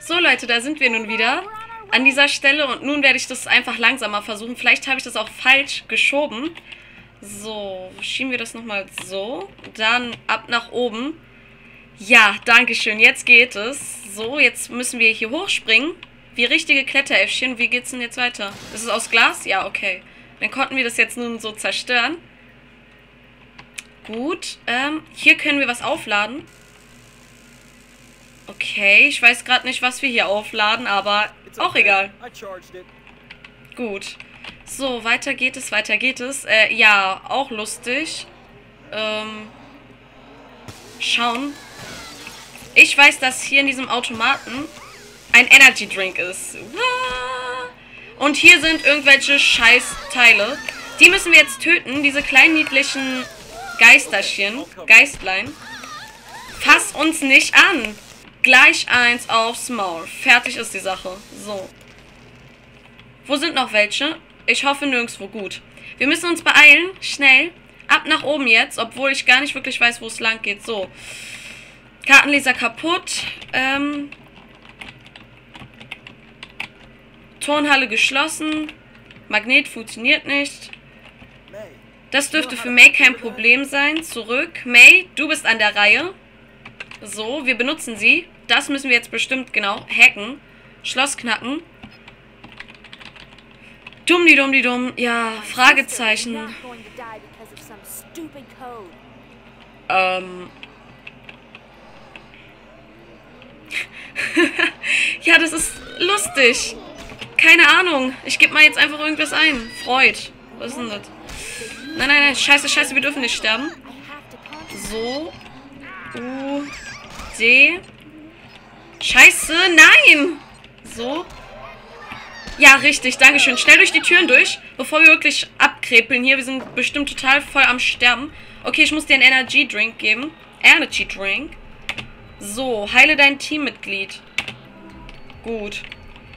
So, Leute, da sind wir nun wieder an dieser Stelle und nun werde ich das einfach langsamer versuchen. Vielleicht habe ich das auch falsch geschoben. So, schieben wir das nochmal so. Dann ab nach oben. Ja, danke schön. Jetzt geht es. So, jetzt müssen wir hier hochspringen. Wie richtige Kletteräffchen. Wie geht's denn jetzt weiter? Ist es aus Glas? Ja, okay. Dann konnten wir das jetzt nun so zerstören. Gut. Ähm, hier können wir was aufladen. Okay, ich weiß gerade nicht, was wir hier aufladen, aber auch egal. Gut. So, weiter geht es, weiter geht es. Äh, ja, auch lustig. Ähm, schauen. Ich weiß, dass hier in diesem Automaten ein Energy Drink ist. Und hier sind irgendwelche Scheißteile. Die müssen wir jetzt töten. Diese kleinen niedlichen Geisterchen. Geistlein. Fass uns nicht an. Gleich eins aufs Maul. Fertig ist die Sache. So. Wo sind noch welche? Ich hoffe nirgendwo. Gut. Wir müssen uns beeilen. Schnell. Ab nach oben jetzt. Obwohl ich gar nicht wirklich weiß, wo es lang geht. So. Kartenleser kaputt. Ähm. Turnhalle geschlossen. Magnet funktioniert nicht. Das dürfte für May kein Problem sein. Zurück. May, du bist an der Reihe. So, wir benutzen sie. Das müssen wir jetzt bestimmt, genau, hacken. Schloss knacken. Dumm, die dumm, die dumm. Ja, Fragezeichen. Ähm. ja, das ist lustig. Keine Ahnung. Ich gebe mal jetzt einfach irgendwas ein. Freud. Was ist denn das? Nein, nein, nein. Scheiße, scheiße, wir dürfen nicht sterben. So. U. D. Scheiße, nein! So. Ja, richtig, Dankeschön. Schnell durch die Türen durch, bevor wir wirklich abkrepeln hier. Wir sind bestimmt total voll am Sterben. Okay, ich muss dir einen Energy Drink geben. Energy Drink. So, heile dein Teammitglied. Gut.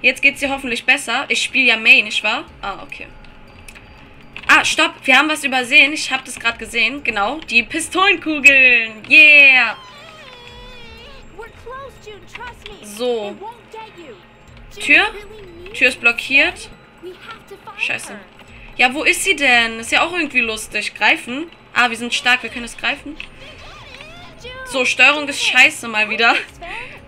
Jetzt geht's dir hoffentlich besser. Ich spiele ja Main, nicht wahr? Ah, okay. Ah, stopp. Wir haben was übersehen. Ich habe das gerade gesehen. Genau. Die Pistolenkugeln. Yeah. So. Tür? Tür ist blockiert. Scheiße. Ja, wo ist sie denn? Ist ja auch irgendwie lustig. Greifen? Ah, wir sind stark. Wir können es greifen. So, Steuerung ist scheiße mal wieder.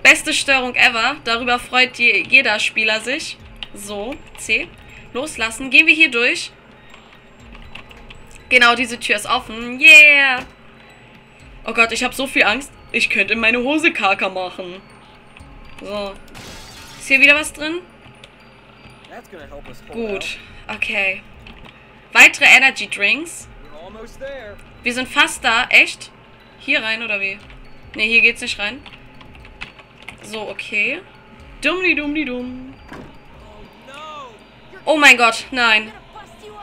Beste Steuerung ever. Darüber freut die, jeder Spieler sich. So, C. Loslassen. Gehen wir hier durch. Genau, diese Tür ist offen. Yeah. Oh Gott, ich habe so viel Angst. Ich könnte in meine Hose Kaka machen. So. Ist hier wieder was drin? Gut. Okay. Weitere Energy Drinks. Wir sind fast da. Echt? Hier rein oder wie? Ne, hier geht's nicht rein. So, okay. Dummdi dummdi dumm. Oh mein Gott, nein.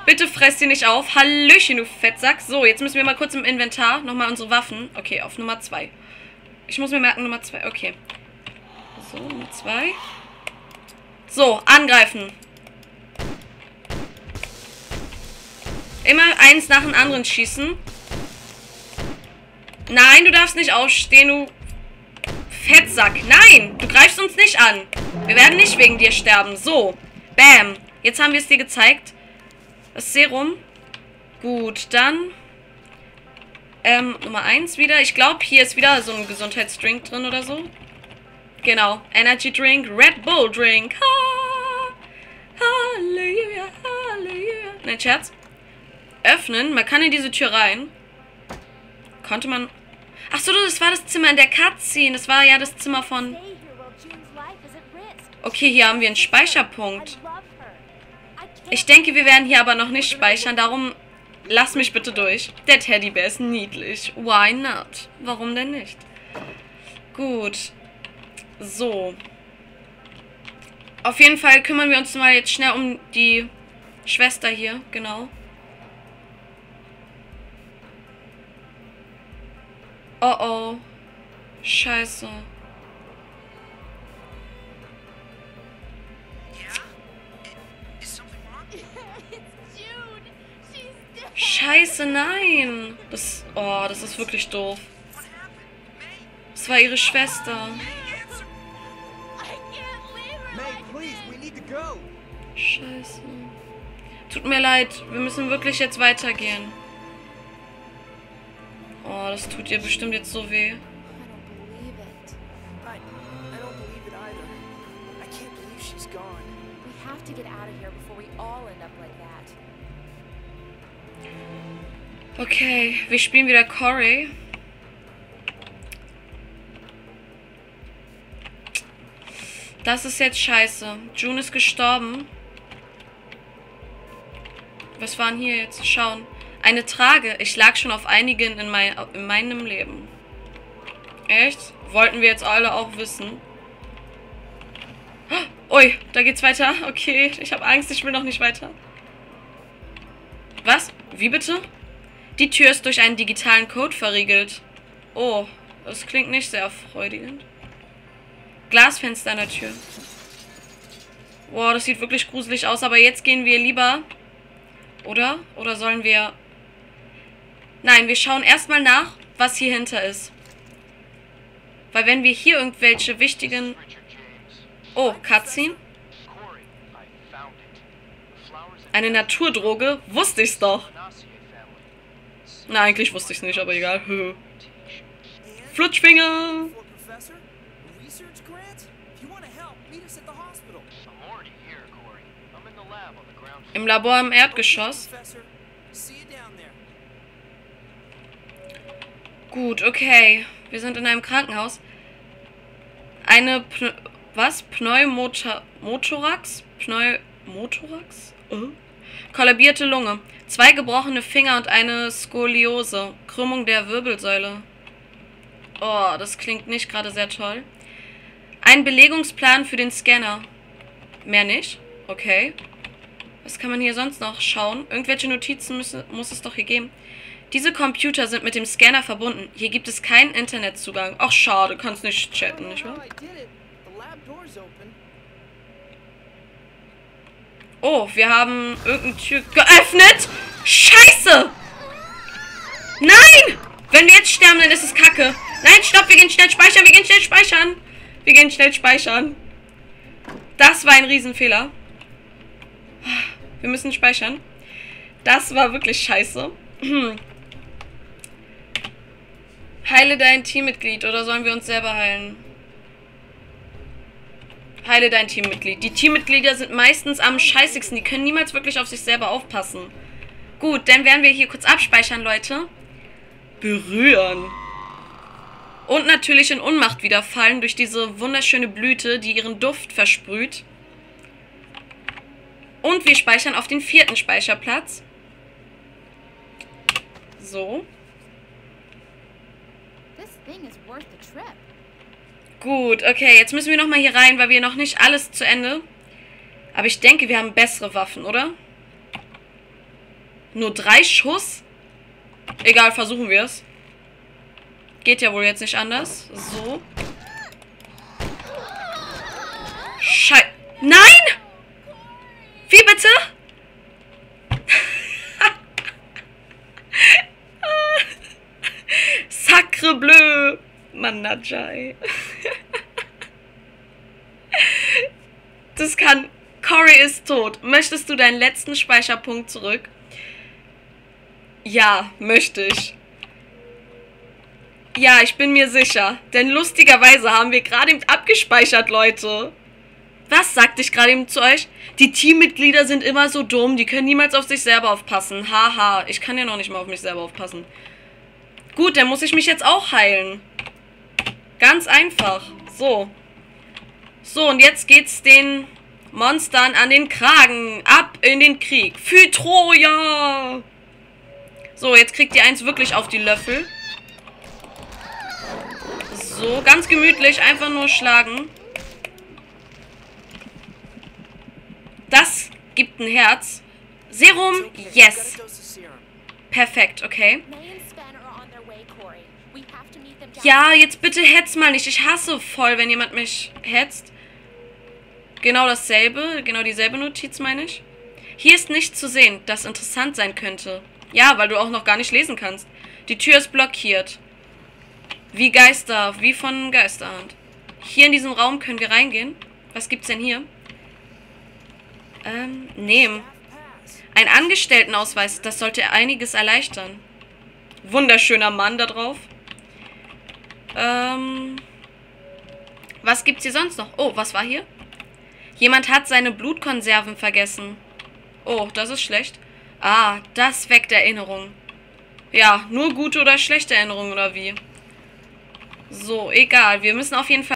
Bitte fress sie nicht auf. Hallöchen, du Fettsack. So, jetzt müssen wir mal kurz im Inventar nochmal unsere Waffen. Okay, auf Nummer 2. Ich muss mir merken, Nummer 2. Okay. So, Nummer 2. So, angreifen. Immer eins nach dem anderen schießen. Nein, du darfst nicht aufstehen, du Fettsack. Nein, du greifst uns nicht an. Wir werden nicht wegen dir sterben. So, bam. Jetzt haben wir es dir gezeigt. Das Serum. Gut, dann ähm, Nummer 1 wieder. Ich glaube, hier ist wieder so ein Gesundheitsdrink drin oder so. Genau. Energy Drink, Red Bull Drink. Ha! Halleluja, Halleluja. Nein, Scherz. Öffnen. Man kann in diese Tür rein. Konnte man... Ach so, das war das Zimmer in der Cutscene. Das war ja das Zimmer von... Okay, hier haben wir einen Speicherpunkt. Ich denke, wir werden hier aber noch nicht speichern. Darum lass mich bitte durch. Der Teddybär ist niedlich. Why not? Warum denn nicht? Gut. So. Auf jeden Fall kümmern wir uns mal jetzt schnell um die Schwester hier. Genau. Oh oh. Scheiße. Scheiße, nein. Das, oh, das ist wirklich doof. Das war ihre Schwester. Scheiße. Tut mir leid, wir müssen wirklich jetzt weitergehen. Oh, das tut dir bestimmt jetzt so weh. Okay, wir spielen wieder Corey. Das ist jetzt scheiße. June ist gestorben. Was waren hier jetzt? Schauen. Eine Trage. Ich lag schon auf einigen in, mein, in meinem Leben. Echt? Wollten wir jetzt alle auch wissen. Ui, da geht's weiter. Okay, ich habe Angst, ich will noch nicht weiter. Was? Wie bitte? Die Tür ist durch einen digitalen Code verriegelt. Oh, das klingt nicht sehr freudigend. Glasfenster an der Tür. Boah, das sieht wirklich gruselig aus. Aber jetzt gehen wir lieber... Oder? Oder sollen wir... Nein, wir schauen erstmal nach, was hier hinter ist. Weil wenn wir hier irgendwelche wichtigen... Oh, Cutscene? Eine Naturdroge? Wusste ich's doch. Na, eigentlich wusste ich's nicht, aber egal. Flutschfinger! Im Labor im Erdgeschoss. Gut, okay. Wir sind in einem Krankenhaus. Eine Pne was? Pneumotorax? Pneumotorax? Uh? Kollabierte Lunge. Zwei gebrochene Finger und eine Skoliose. Krümmung der Wirbelsäule. Oh, das klingt nicht gerade sehr toll. Ein Belegungsplan für den Scanner. Mehr nicht? Okay. Was kann man hier sonst noch schauen? Irgendwelche Notizen müssen, muss es doch hier geben. Diese Computer sind mit dem Scanner verbunden. Hier gibt es keinen Internetzugang. Ach, schade, kannst nicht chatten, nicht wahr? Oh, wir haben irgendeine Tür geöffnet. Scheiße! Nein! Wenn wir jetzt sterben, dann ist es kacke. Nein, stopp, wir gehen schnell speichern, wir gehen schnell speichern. Wir gehen schnell speichern. Das war ein Riesenfehler. Wir müssen speichern. Das war wirklich scheiße. Heile dein Teammitglied oder sollen wir uns selber heilen? Heile dein Teammitglied. Die Teammitglieder sind meistens am scheißigsten. Die können niemals wirklich auf sich selber aufpassen. Gut, dann werden wir hier kurz abspeichern, Leute. Berühren. Und natürlich in Unmacht wieder fallen durch diese wunderschöne Blüte, die ihren Duft versprüht. Und wir speichern auf den vierten Speicherplatz. So. Gut, okay, jetzt müssen wir nochmal hier rein, weil wir noch nicht alles zu Ende... Aber ich denke, wir haben bessere Waffen, oder? Nur drei Schuss? Egal, versuchen wir es. Geht ja wohl jetzt nicht anders. So. Schei... Nein! Wie bitte? Sacre bleu, Manajai. Das kann... Cory ist tot. Möchtest du deinen letzten Speicherpunkt zurück? Ja, möchte ich. Ja, ich bin mir sicher. Denn lustigerweise haben wir gerade eben abgespeichert, Leute. Was sagte ich gerade eben zu euch? Die Teammitglieder sind immer so dumm, die können niemals auf sich selber aufpassen. Haha, ich kann ja noch nicht mal auf mich selber aufpassen. Gut, dann muss ich mich jetzt auch heilen. Ganz einfach. So. So, und jetzt geht's den Monstern an den Kragen. Ab in den Krieg. Für Troja! So, jetzt kriegt ihr eins wirklich auf die Löffel. So, ganz gemütlich, einfach nur schlagen. Das gibt ein Herz. Serum, yes. Perfekt, okay. Ja, jetzt bitte hetz mal nicht. Ich hasse voll, wenn jemand mich hetzt. Genau dasselbe, genau dieselbe Notiz meine ich. Hier ist nichts zu sehen, das interessant sein könnte. Ja, weil du auch noch gar nicht lesen kannst. Die Tür ist blockiert. Wie Geister, wie von Geisterhand. Hier in diesem Raum können wir reingehen. Was gibt's denn hier? Ähm, nehmen. Ein Angestelltenausweis, das sollte einiges erleichtern. Wunderschöner Mann da drauf. Ähm, was gibt's hier sonst noch? Oh, was war hier? Jemand hat seine Blutkonserven vergessen. Oh, das ist schlecht. Ah, das weckt Erinnerungen. Ja, nur gute oder schlechte Erinnerungen oder wie? So, egal. Wir müssen auf jeden Fall